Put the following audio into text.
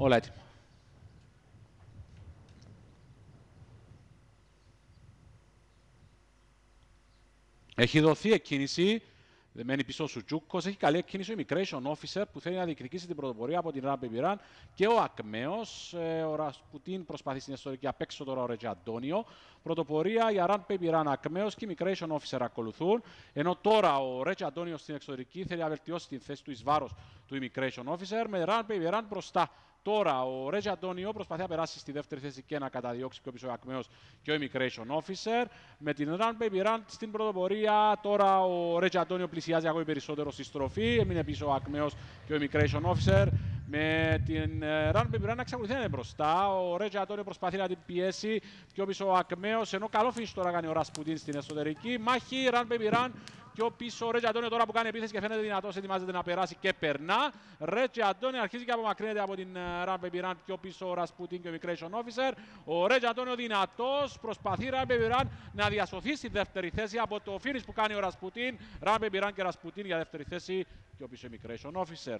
Όλα έτοιμα. Έχει δοθεί εκκίνηση. Δεμένη πίσω ο Σουτζούκος. Έχει καλή εκκίνηση ο Immigration Officer που θέλει να διεκδικήσει την πρωτοπορία από την Ράμπε Μπιράν και ο Ακμαίος. Ε, ο Ρασπουτίν προσπαθεί στην ιστορική απ' έξω τώρα ο Ρετζι Αντώνιο. Πρωτοπορία η Ράμπε Μπιράν Ακμαίος και η Immigration Officer ακολουθούν. Ενώ τώρα ο Ρετζι Αντώνιο στην εξωτερική θέλει να βελτιώσει την θέση του εις βάρος του Immigration Officer με Ράμπε Μπιράν μπροστά. Τώρα ο Ρέτζι Αντώνιο προσπαθεί να περάσει στη δεύτερη θέση και να καταδιώξει πιο πίσω ο Ακμαίος και ο Immigration Officer. Με την Run Baby Run στην πρωτοπορία. Τώρα ο Ρέτζι Αντώνιο πλησιάζει ακόμη περισσότερο στη στροφή. Έμεινε πίσω ο Ακμαίος και ο Immigration Officer. Με την ε, Run Baby Run να εξακολουθεί να είναι μπροστά. Ο Ρέτζι Αντώνιο προσπαθεί να την πιέσει πιο πίσω ο Ακμαίος. Ενώ καλό φύση τώρα κάνει ο Ρασπουτίν στην εσωτερική. Μάχη Run Baby Run πιο πίσω ο Ρέτζι Αντώνιο τώρα που κάνει επίθεση και φαίνεται δυνατός, ετοιμάζεται να περάσει και περνά. Ρέτζι Αντώνιο αρχίζει και απομακρύνεται από την Ram Baby Run πιο πίσω ο Ρασπούτιν και ο Immigration Officer. Ο Ρέτζι Αντώνιο δυνατός προσπαθεί Ram Baby Run να διασωθεί στη δεύτερη θέση από το finish που κάνει ο Ρασπούτιν. Ram Baby Run και Ρασπούτιν για δεύτερη θέση πιο πίσω Immigration Officer.